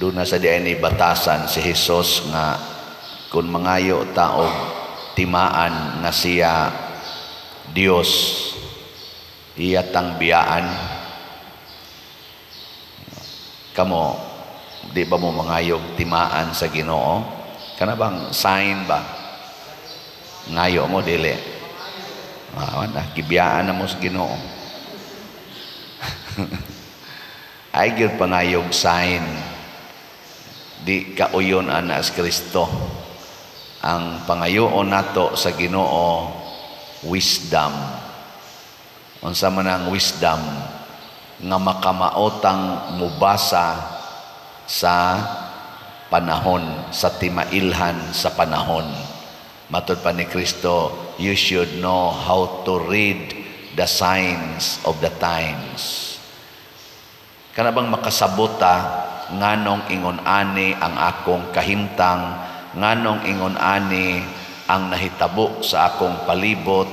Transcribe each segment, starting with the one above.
doon na sa diay ni batasan si Jesus nga kung mangayo tao timaan nga siya Dios iyatang biyaan. Kamo di ba mo mangayog timaan sa Ginoo? Kana bang sign ba? Ngayo mo dili. Ah na gibiyaan na mo sa Ginoo. Ay gyud pangayog sign di kauyon ana Kristo. Ang pangayoon nato sa Ginoo wisdom. Unsa man ang wisdom nga makamaotang mubasa sa panahon sa timailhan sa panahon. Matud pa ni Kristo you should know how to read the signs of the times. Kana bang makasabota nganong ingon ani ang akong kahimtang? Nganong ingon ani ang nahitabo sa akong palibot?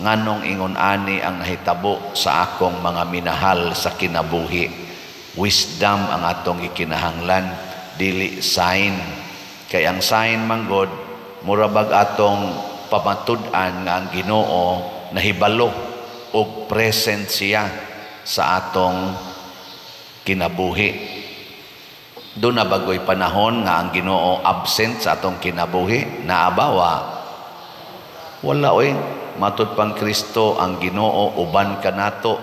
Nganong ingon ani ang nahitabo sa akong mga minahal sa kinabuhi? Wisdom ang atong ikinahanglan dili sign. Kay ang sign manggod murabag atong pamatud-an nga ang Ginoo nahibalo og present siya sa atong kinabuhi doon na bagoy panahon nga ang Ginoo absent sa atong kinabuhi, naabawa. Wala oy, matud pang Kristo ang Ginoo uban kanato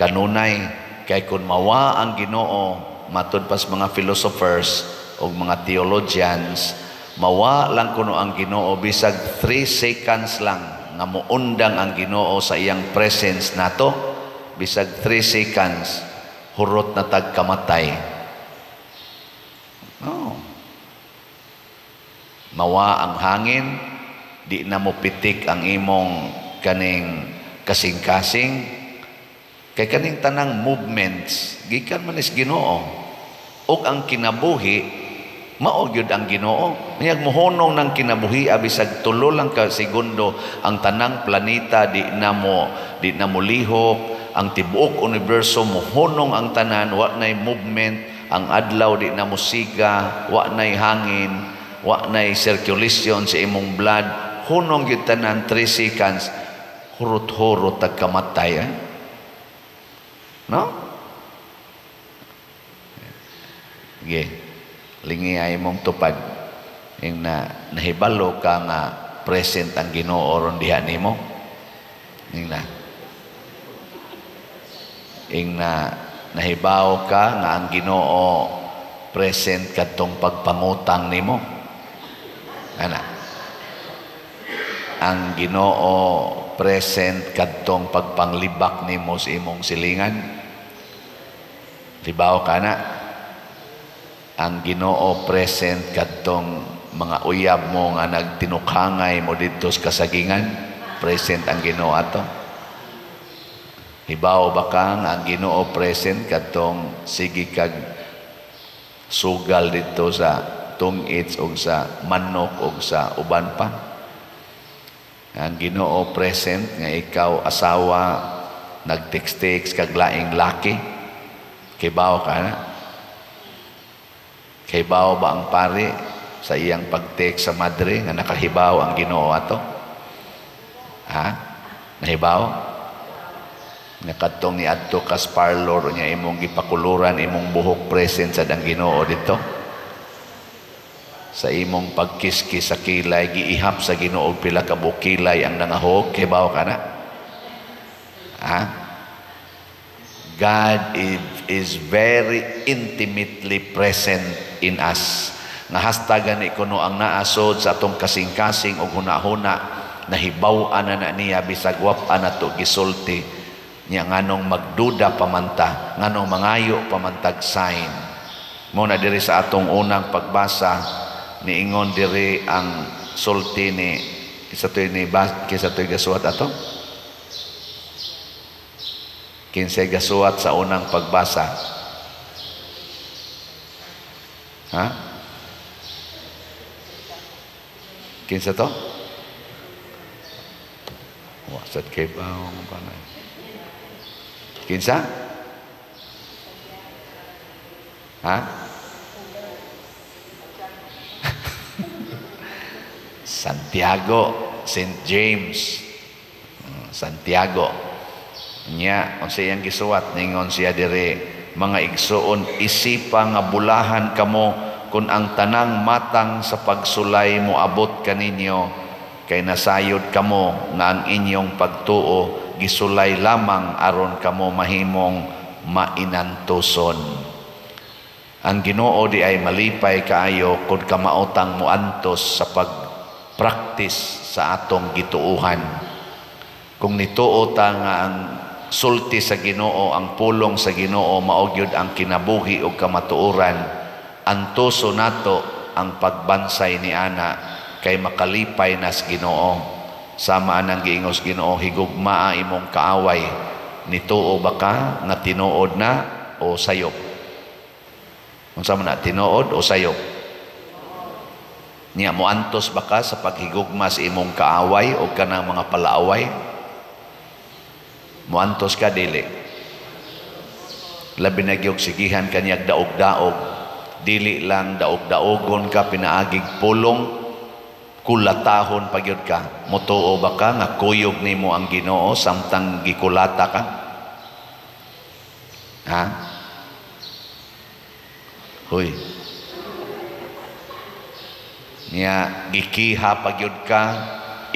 kanunay kay kun mawa ang Ginoo matud pas mga philosophers o mga theologians mawa lang kuno ang Ginoo bisag 3 seconds lang nga muundang ang Ginoo sa iyang presence nato. Bisag 3 seconds hurot na tagkamatay Mawa ang hangin, di na mo pitik ang imong kaning kasing-kasing. Kay kaning tanang movements, gikan man is Ginoo. Og ang kinabuhi, mao gyud ang Ginoo. Niyag mohonong ng kinabuhi abisag tulo lang ka segundo ang tanang planeta di na mo di na mo lihok ang tibuok universo mohonong ang tanan wa nay movement ang adlaw di na musiga wa nay hangin wa nay circulation sa imong blood hunong gyud tanan 3 seconds hurot-hurot tagkamatay eh? no Ge, lingi ay mong tupad yung na nahibalo ka nga present ang Ginoo ron diha nimo. Ning na. Ing na nahibaw ka nga ang Ginoo present kadtong pagpangutang nimo ana. Ang Ginoo present kadtong pagpanglibak nimo sa imong silingan. Libaw ka na ang Ginoo present kadtong mga uyab mo nga nagtinukhangay mo dito sa kasagingan. Present ang Ginoo ato. Hibaw ba ang Ginoo present katong sige kag sugal dito sa tungits o sa manok o sa uban pa. Ang Ginoo present nga ikaw asawa nagtext-text kag laing laki. Kibaw ka na. Kibaw ba ang pare sa iyang pag-text sa madre nga nakahibaw ang Ginoo ato? Ha? Nahibaw? Nakatong ni adto kas parlor niya imong gipakuluran imong buhok present sa dang Ginoo dito. Sa imong pagkiski sa kilay giihap sa Ginoo pila ka bukilay ang nangahog kay bawo kana. Ha? God is, very intimately present in us. Nga hastagan ni kuno ang naasod sa atong kasing-kasing o hunahuna nahibaw ana na niya bisag wap ana to gisulti niya nganong magduda pamanta nganong mangayo pamantag sign mo na diri sa atong unang pagbasa niingon diri ang sulti ni isa to ni kisa to gasuat ato? Kinsa gasuat sa unang pagbasa. Ha? Kinsa to? Wasat kay baong panay. Kinsa? Ha? Santiago, St. James, uh, Santiago. Nya, unsa yang gisuwat ningon siya dire mga igsuon isipa nga bulahan kamo kung ang tanang matang sa pagsulay mo abot kaninyo kay nasayod kamo nga ang inyong pagtuo gisulay lamang aron kamo mahimong mainantuson. Ang Ginoo di ay malipay kaayo kung kamaotang muantos sa pagpraktis sa atong gituuhan. Kung nituo ta nga ang sulti sa Ginoo, ang pulong sa Ginoo maogyod ang kinabuhi o kamatuoran, antuso nato ang pagbansay ni ana kay makalipay nas Ginoo. Sama anang giingos Ginoo higugmaa imong kaaway nituo ba ka nga tinuod na o sayop Unsa man na tinuod o sayop? Niya mo antos ba ka sa paghigugma sa imong kaaway o kanang mga palaaway? Mo antos ka dili. Labi na gyud sigihan kanyag daog-daog. Dili lang daog-daogon ka pinaagig pulong kulatahon pagyud ka. Mutuo ba ka nga kuyog nimo ang Ginoo samtang gikulata ka? Ha? Hoy. Niya gikiha pagyud ka,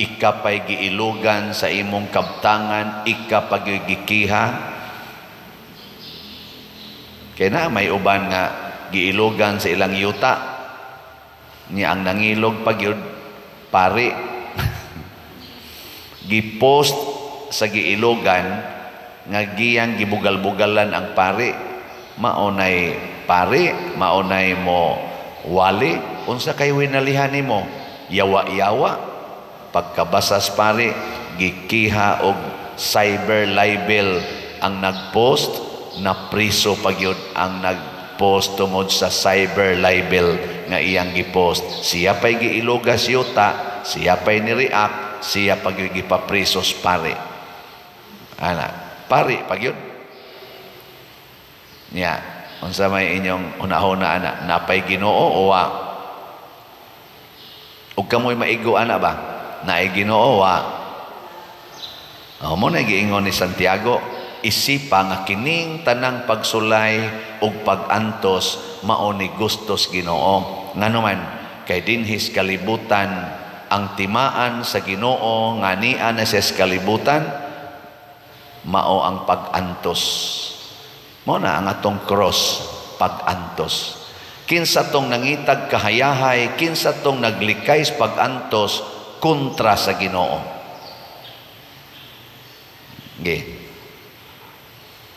ikapay giilugan sa imong kabtangan, ikapay gikiha. Kaya na may uban nga giilugan sa ilang yuta. Niya ang nangilog pagyud pari. Gipost sa giilugan nga giyang gibugal-bugalan ang pari maunay pari maunay mo wali unsa kay winalihan nimo? Yawa-yawa. Pagkabasas pari gikiha og cyber libel ang nagpost na priso pagyud ang nagpost tungod sa cyber libel nga iyang gipost. Siya pay giilugas yuta siya pay ni-react siya pagyud gipaprisos pare. Ana pare pagyud niya unsa may inyong unahuna ana? Napay Ginoo o wa ug kamoy maigo ana ba naay Ginoo Oh, mo na giingon ni Santiago, isipa nga kining tanang pagsulay ug pagantos mao ni gustos Ginoo. Nganuman kay dinhis kalibutan ang timaan sa Ginoo nga niya na sa kalibutan mao ang pagantos. Mo na ang atong cross pagantos. Kinsa tong nangitag kahayahay, kinsa tong naglikay pagantos kontra sa Ginoo. Ge.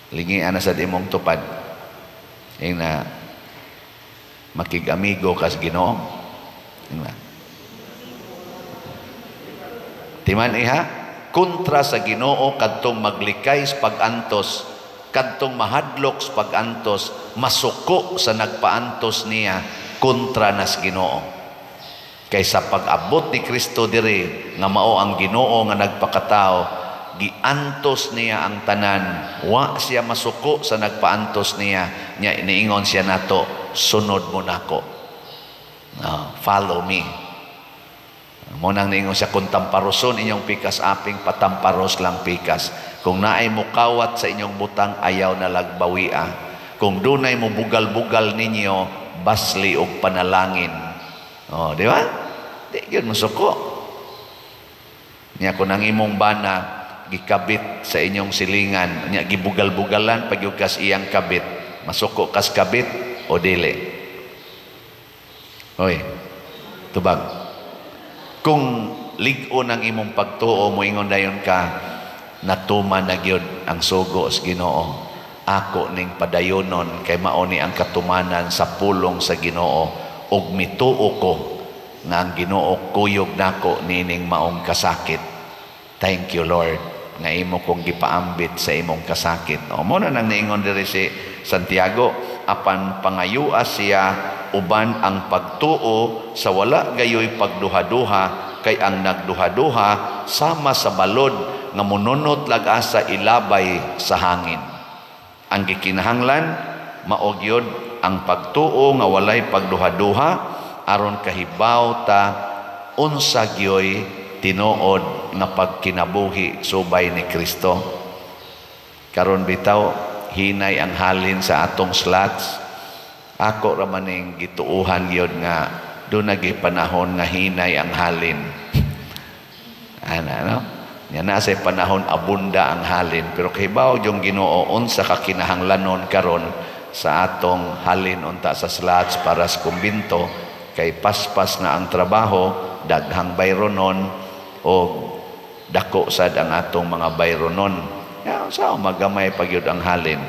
Lingi ana sa imong tupad. Ing na makigamigo kas Ginoo. Ing na. Timan iha kontra sa Ginoo kadtong maglikay sa pagantos kadtong mahadlok sa pagantos masuko sa nagpaantos niya kontra nas Ginoo. Kaysa pag-abot ni Kristo diri nga mao ang Ginoo nga nagpakatao giantos niya ang tanan. Wa siya masuko sa nagpaantos niya. Nya iniingon siya nato sunod mo nako uh, follow me. Mo nang niingon siya kung tamparoson inyong pikas aping patamparos lang pikas kung naay mo kawat sa inyong butang ayaw na lagbawia kung dunay mo bugal-bugal ninyo basli og panalangin. Oh di ba? Di gyud masuko niya kung ang imong bana gikabit sa inyong silingan nya gibugal-bugalan pag kas iyang kabit masuko kas kabit o dili? Oy tubag. Kung ligo ng imong pagtuo mo ingon dayon ka natuman na gyud ang sugo sa Ginoo. Ako ning padayonon kay mao ni ang katumanan sa pulong sa Ginoo. Ug mituo ko nga ang Ginoo kuyog nako nining maong kasakit. Thank you lord nga imo kong gipaambit sa imong kasakit. O mo na nang niingon diri si Santiago, apan pangayua siya uban ang pagtuo sa wala gayoy pagduha-duha kay ang nagduha-duha sama sa balod nga mununot lag sa ilabay sa hangin. Ang gikinahanglan maogyod ang pagtuo nga walay pagduha-duha aron kahibaw ta unsa gyoy tinuod nga pagkinabuhi subay ni Kristo. Karon bitaw hinay ang halin sa atong slots. Ako ra maning gituuhan gyud nga do nagi panahon nga hinay ang halin. Ana no nya na sa panahon abunda ang halin. Pero kahibaw yung Ginoo unsa ka kinahanglanon karon sa atong halin unta sa slots para sa kumbinto kay paspas na ang trabaho daghang bayronon o dako sad ang atong mga bayronon. Ya sa magamay pagyud ang halin.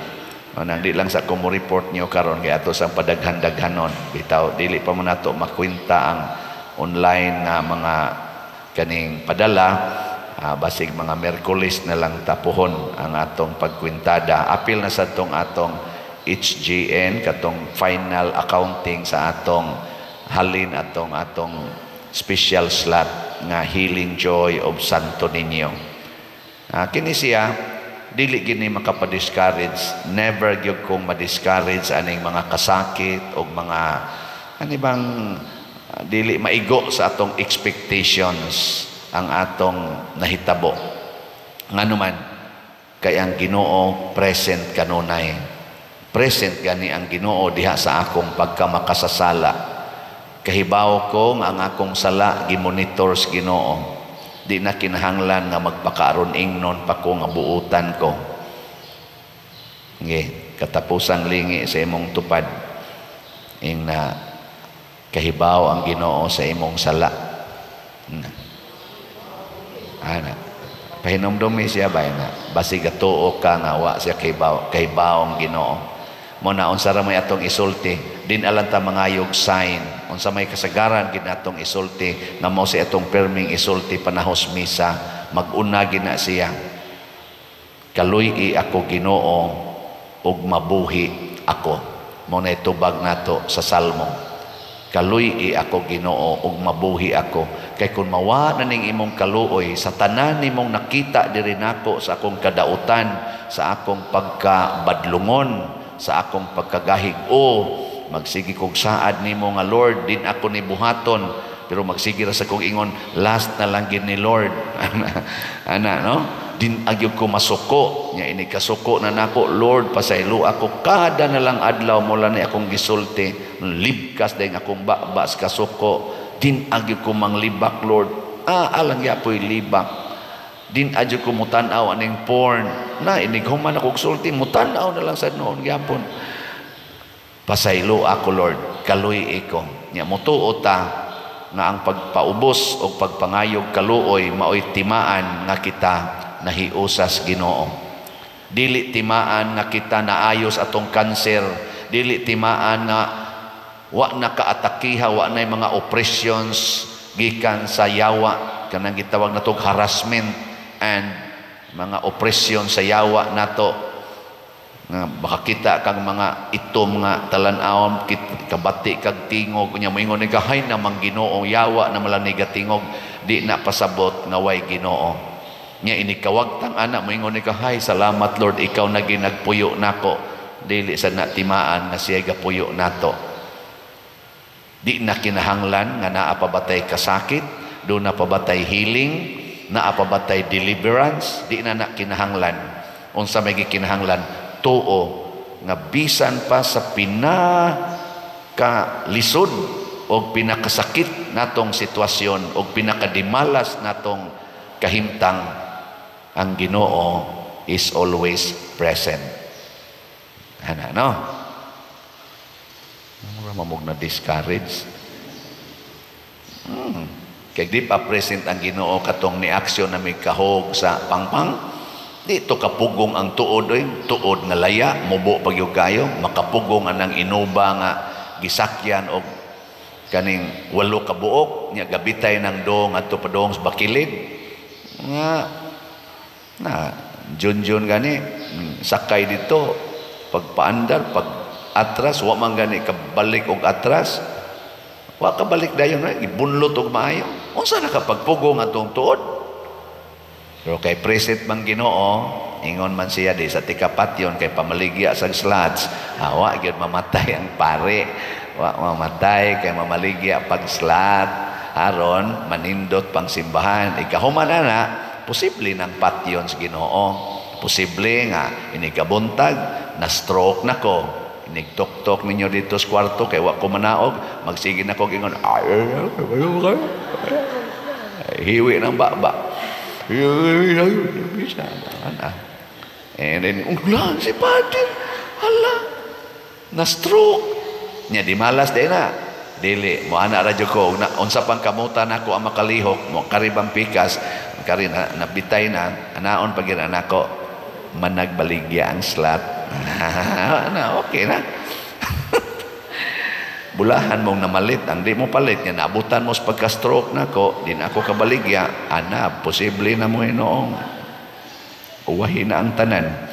O nandi lang sa kumo report niyo karon kay ato sa padaghan-daghanon. Bitaw dili pa mo nato makwenta ang online nga mga kaning padala uh, basig mga Merkulis na lang tapuhon ang atong pagkwintada. Apil na sa atong atong HGN, katong final accounting sa atong halin atong atong special slot nga Healing Joy of Santo Niño. Uh, kini siya, dili gini makapa-discourage, never gyud kong ma-discourage aning mga kasakit o mga ani bang uh, dili maigo sa atong expectations ang atong nahitabo. Nga naman, kay ang ginoo present kanunay. Present gani ang ginoo diha sa akong pagkamakasasala. Kahibaw ko nga ang akong sala gimonitor sa ginoo. Di na kinahanglan nga magpakaaron ingnon pa ko nga buutan ko. Nge, katapusang lingi sa imong tupad. Ing na kahibaw ang ginoo sa imong sala. Na. Ana. Pahinomdumi siya ba na basig atuo ka nga wa siya kay kay bawong Ginoo. Mo na unsa ra may atong isulti? Din alam ta mangayog sign. Unsa may kasagaran gid atong isulti? Nga mo si atong perming isulti panahos misa maguna gina siya. Kaluy ako Ginoo ug mabuhi ako. Mo na itubag nato sa salmo kaluy ako Ginoo ug mabuhi ako. Kay kun mawa na ning imong kaluoy sa tanan nimong nakita diri nako sa akong kadautan sa akong pagkabadlungon sa akong pagkagahig o magsigi kog saad nimo nga Lord din ako ni buhaton. Pero magsigi ra sa kong ingon last na lang gid ni Lord. Ana no din agyog ko masuko nya ini kasuko na nako Lord pasaylo ako. Kada na lang adlaw mula ni akong gisulti libkas dayng akong babas kasuko din agi ko manglibak Lord. Ah alang yapoy libak. Din adyo ko mutanaw aning porn. Na inighuman ako sulti. Mutanaw na lang sa noon gyapon. Pasaylo ako Lord. Kaluy iko. Nya motuo ta nga ang pagpaubos o pagpangayog kaluoy maoy timaan nga kita nahiusas Ginoo. Dili timaan nga kita naayos atong kanser. Dili timaan nga wa na kaatakiha wa na mga oppressions gikan sa yawa. Kanang gitawag natong harassment and mga oppression sa yawa nato nga baka kita kang mga itom nga talan-awon kabati kag tingog. Nya moingon ni kahay na mang Ginoo yawa na malani tingog di na pasabot nga way Ginoo nya ini kawagtang ana moingon ni kahay salamat Lord ikaw na ginagpuyo nako. Dili sa natimaan nga siya gapuyo nato. Di na kinahanglan nga naapabatay kasakit, do na pabatay healing, naapabatay deliverance, di na na kinahanglan. Unsa may kinahanglan tuo nga bisan pa sa pinakalisod o pinakasakit natong sitwasyon o pinakadimalas natong kahimtang ang Ginoo is always present. Ano, no? Mura mamog na discourage. Hmm. Kaya di pa present ang ginoo katong ni aksyon na may kahog sa pangpang. Dito kapugong ang tuod oy, tuod na laya, mubo pagyog kayo, makapugong anang inuba nga gisakyan og kaning walo ka buok nya gabitay ng dong adto padong sa bakilid nga na junjun gani sakay dito pagpaandar pag atras wa man gani kabalik og atras. Wa kabalik dayon na ibunlot og maayo. Unsa na kapagpugo nga tong tuod? Pero kay preset man Ginoo ingon man siya di sa tikapatyon kay pamaligya sa slots awa gyud mamatay ang pare. Wa mamatay kay mamaligya pag slot aron manindot pang simbahan. Ikahuman na posible nang patyon sa Ginoo. Posible nga inikabuntag na stroke na ko. Inigtok-tok ninyo dito sa kwarto kay wa ko manaog. Magsige na ko gingon hiwi ng baba. Bisa na and then unglan si Padre hala na stroke nya di malas din na. Dili mo ana radyo ko na unsa pang kamutan ako ang makalihok mo karibang pikas kari na nabitay na. Anaon pag nako. Managbaligya ang slat na okay na. Bulahan mong namalit. Ang di mo palit nga naabutan mo sa pagka-stroke nako. Din ako kabaligya. Ana posible na mo inoong. Uwahin na ang tanan